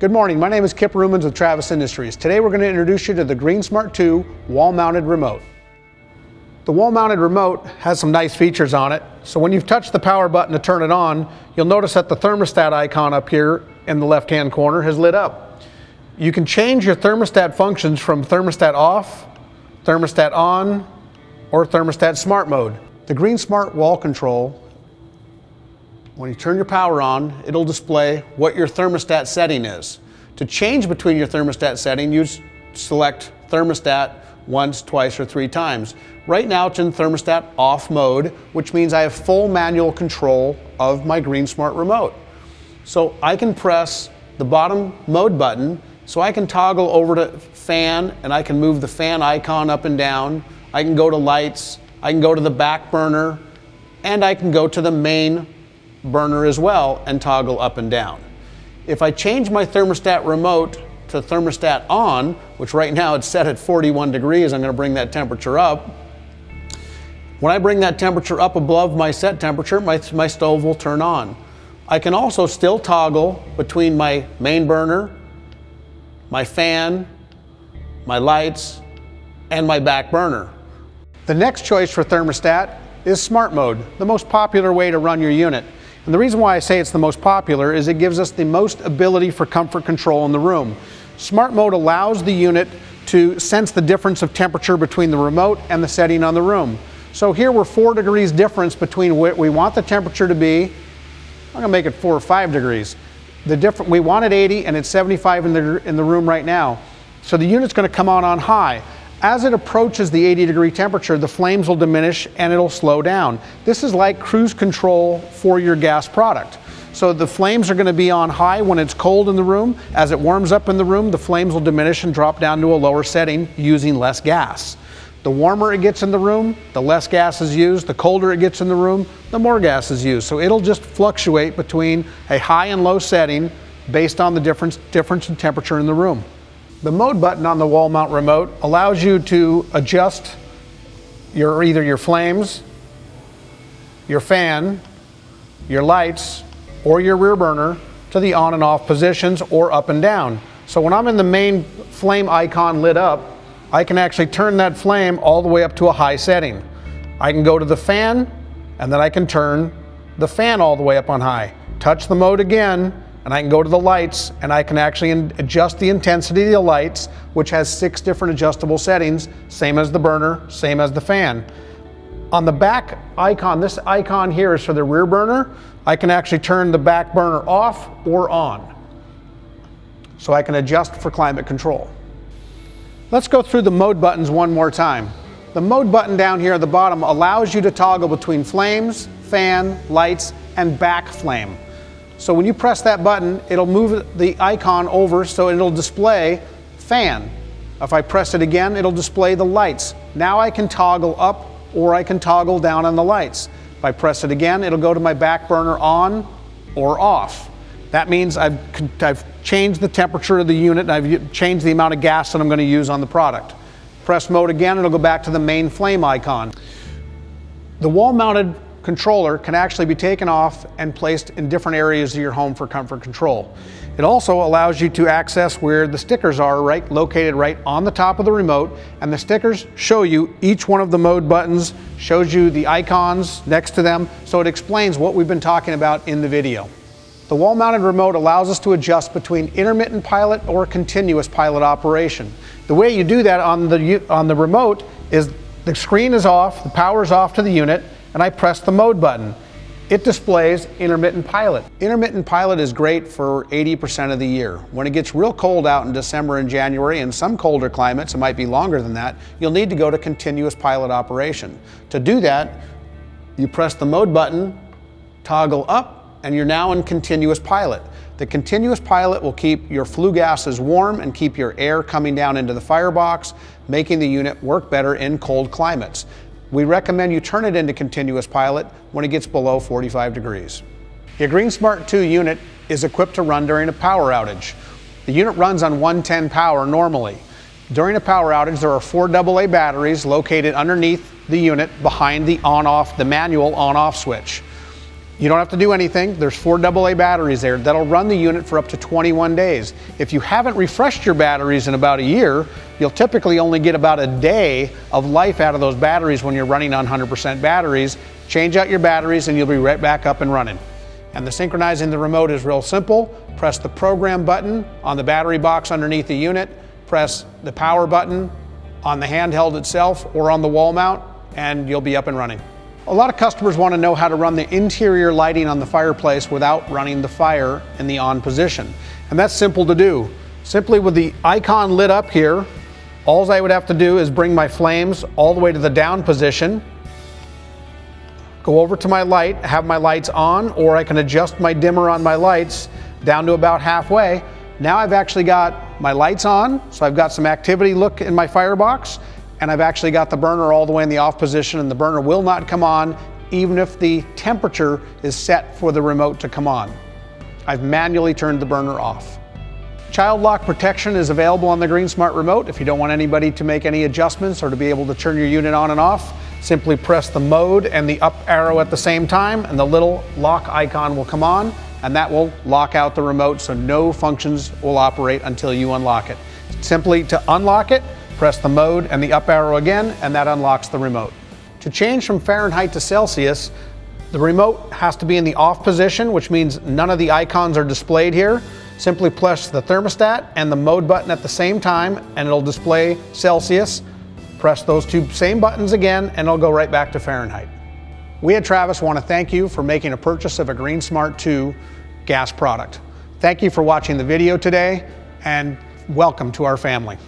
Good morning, my name is Kip Rumens with Travis Industries. Today we're going to introduce you to the GreenSmart 2 wall-mounted remote. The wall-mounted remote has some nice features on it. So when you've touched the power button to turn it on, you'll notice that the thermostat icon up here in the left-hand corner has lit up. You can change your thermostat functions from thermostat off, thermostat on, or thermostat smart mode. The GreenSmart wall control when you turn your power on, it'll display what your thermostat setting is. To change between your thermostat setting, you select thermostat once, twice, or three times. Right now it's in thermostat off mode, which means I have full manual control of my GreenSmart remote. So I can press the bottom mode button so I can toggle over to fan and I can move the fan icon up and down. I can go to lights, I can go to the back burner, and I can go to the main burner as well and toggle up and down. If I change my thermostat remote to thermostat on, which right now it's set at 41 degrees, I'm going to bring that temperature up. When I bring that temperature up above my set temperature, my, my stove will turn on. I can also still toggle between my main burner, my fan, my lights, and my back burner. The next choice for thermostat is smart mode, the most popular way to run your unit. And the reason why I say it's the most popular is it gives us the most ability for comfort control in the room. Smart mode allows the unit to sense the difference of temperature between the remote and the setting on the room. So here we're four degrees difference between what we want the temperature to be. I'm gonna make it four or five degrees. The different, we want it 80 and it's 75 in the, in the room right now. So the unit's gonna come on on high. As it approaches the 80 degree temperature, the flames will diminish and it'll slow down. This is like cruise control for your gas product. So the flames are going to be on high when it's cold in the room. As it warms up in the room, the flames will diminish and drop down to a lower setting using less gas. The warmer it gets in the room, the less gas is used. The colder it gets in the room, the more gas is used. So it'll just fluctuate between a high and low setting based on the difference, difference in temperature in the room. The mode button on the wall mount remote allows you to adjust your either your flames, your fan, your lights, or your rear burner to the on and off positions or up and down. So when I'm in the main flame icon lit up, I can actually turn that flame all the way up to a high setting. I can go to the fan and then I can turn the fan all the way up on high. Touch the mode again and I can go to the lights and I can actually adjust the intensity of the lights, which has six different adjustable settings, same as the burner, same as the fan. On the back icon, this icon here is for the rear burner. I can actually turn the back burner off or on. So I can adjust for climate control. Let's go through the mode buttons one more time. The mode button down here at the bottom allows you to toggle between flames, fan, lights, and back flame. So when you press that button, it'll move the icon over so it'll display fan. If I press it again, it'll display the lights. Now I can toggle up or I can toggle down on the lights. If I press it again, it'll go to my back burner on or off. That means I've, I've changed the temperature of the unit and I've changed the amount of gas that I'm going to use on the product. Press mode again, it'll go back to the main flame icon. The wall mounted controller can actually be taken off and placed in different areas of your home for comfort control. It also allows you to access where the stickers are right located right on the top of the remote and the stickers show you each one of the mode buttons, shows you the icons next to them, so it explains what we've been talking about in the video. The wall-mounted remote allows us to adjust between intermittent pilot or continuous pilot operation. The way you do that on the, on the remote is the screen is off, the power is off to the unit, and I press the mode button. It displays intermittent pilot. Intermittent pilot is great for 80% of the year. When it gets real cold out in December and January, and some colder climates, it might be longer than that, you'll need to go to continuous pilot operation. To do that, you press the mode button, toggle up, and you're now in continuous pilot. The continuous pilot will keep your flue gases warm and keep your air coming down into the firebox, making the unit work better in cold climates. We recommend you turn it into continuous pilot when it gets below 45 degrees. Your GreenSmart 2 unit is equipped to run during a power outage. The unit runs on 110 power normally. During a power outage, there are four AA batteries located underneath the unit behind the on-off, the manual on-off switch. You don't have to do anything. There's four AA batteries there that'll run the unit for up to 21 days. If you haven't refreshed your batteries in about a year, you'll typically only get about a day of life out of those batteries when you're running on 100% batteries. Change out your batteries and you'll be right back up and running. And the synchronizing the remote is real simple. Press the program button on the battery box underneath the unit, press the power button on the handheld itself or on the wall mount, and you'll be up and running. A lot of customers want to know how to run the interior lighting on the fireplace without running the fire in the on position. And that's simple to do. Simply with the icon lit up here, all I would have to do is bring my flames all the way to the down position, go over to my light, have my lights on, or I can adjust my dimmer on my lights down to about halfway. Now I've actually got my lights on, so I've got some activity look in my firebox, and I've actually got the burner all the way in the off position and the burner will not come on even if the temperature is set for the remote to come on. I've manually turned the burner off. Child lock protection is available on the GreenSmart remote. If you don't want anybody to make any adjustments or to be able to turn your unit on and off, simply press the mode and the up arrow at the same time and the little lock icon will come on and that will lock out the remote so no functions will operate until you unlock it. Simply to unlock it, Press the mode and the up arrow again, and that unlocks the remote. To change from Fahrenheit to Celsius, the remote has to be in the off position, which means none of the icons are displayed here. Simply press the thermostat and the mode button at the same time, and it'll display Celsius. Press those two same buttons again, and it'll go right back to Fahrenheit. We at Travis want to thank you for making a purchase of a GreenSmart 2 gas product. Thank you for watching the video today, and welcome to our family.